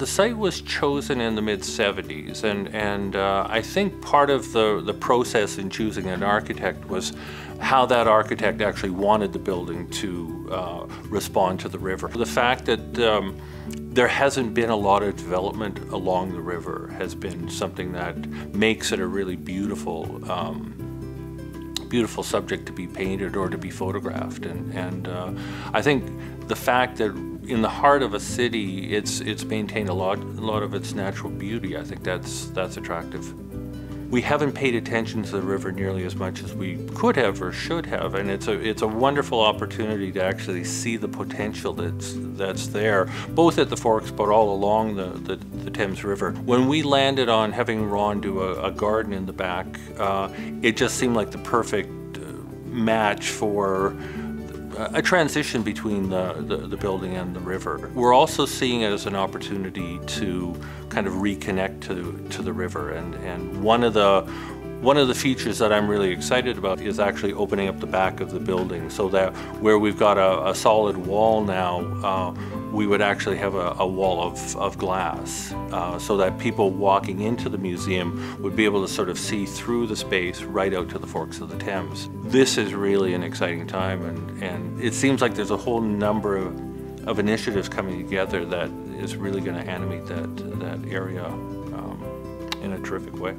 The site was chosen in the mid 70s, and, and uh, I think part of the, the process in choosing an architect was how that architect actually wanted the building to uh, respond to the river. The fact that um, there hasn't been a lot of development along the river has been something that makes it a really beautiful um, beautiful subject to be painted or to be photographed and, and uh, I think the fact that in the heart of a city it's it's maintained a lot a lot of its natural beauty I think that's that's attractive we haven't paid attention to the river nearly as much as we could have or should have, and it's a it's a wonderful opportunity to actually see the potential that's that's there, both at the Forks but all along the, the, the Thames River. When we landed on having Ron do a, a garden in the back, uh, it just seemed like the perfect uh, match for a transition between the, the, the, building and the river. We're also seeing it as an opportunity to kind of reconnect to, to the river. And, and one of the one of the features that I'm really excited about is actually opening up the back of the building so that where we've got a, a solid wall now, uh, we would actually have a, a wall of, of glass uh, so that people walking into the museum would be able to sort of see through the space right out to the forks of the Thames. This is really an exciting time and, and it seems like there's a whole number of, of initiatives coming together that is really going to animate that, that area um, in a terrific way.